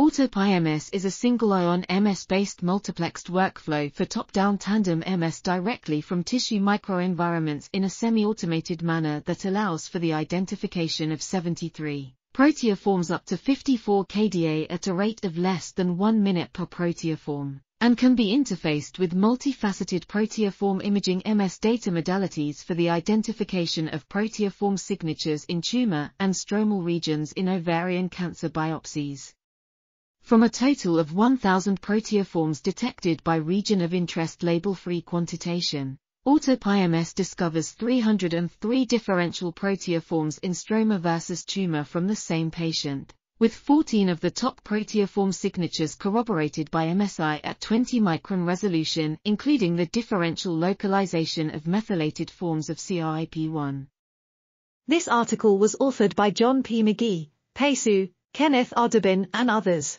AutoPiMS is a single-ion MS-based multiplexed workflow for top-down tandem MS directly from tissue microenvironments in a semi-automated manner that allows for the identification of 73 proteoforms up to 54 kDa at a rate of less than 1 minute per proteoform, and can be interfaced with multifaceted proteoform imaging MS data modalities for the identification of proteoform signatures in tumor and stromal regions in ovarian cancer biopsies. From a total of 1,000 proteoforms detected by region of interest label-free quantitation, AutoPiMS discovers 303 differential proteoforms in stroma versus tumor from the same patient, with 14 of the top proteoform signatures corroborated by MSI at 20 micron resolution, including the differential localization of methylated forms of CRIP1. This article was authored by John P. McGee, Pei Su, Kenneth R. Durbin, and others.